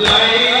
light.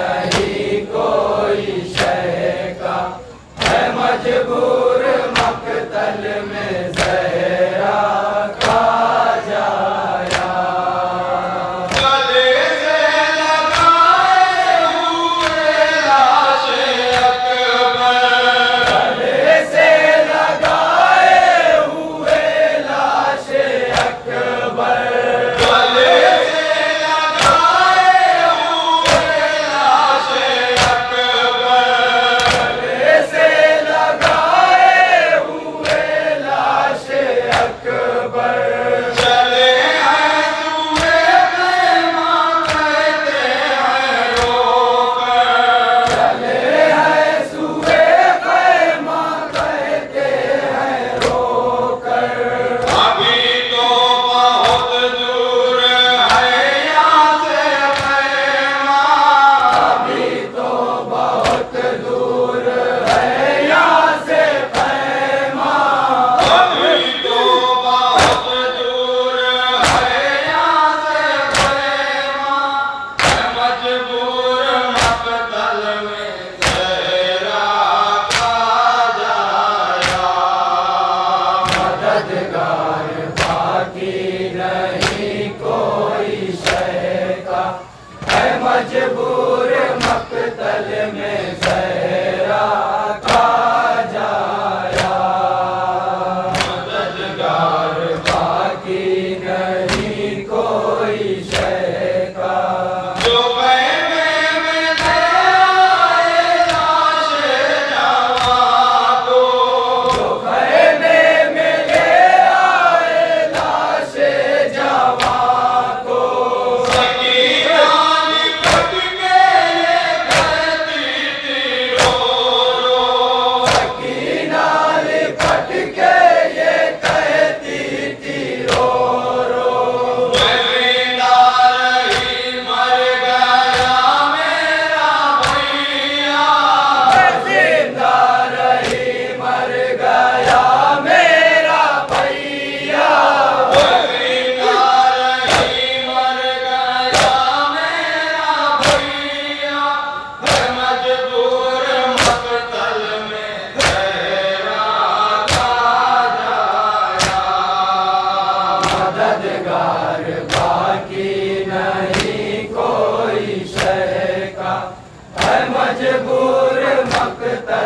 नहीं कोई शय का। है मजबूर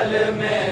में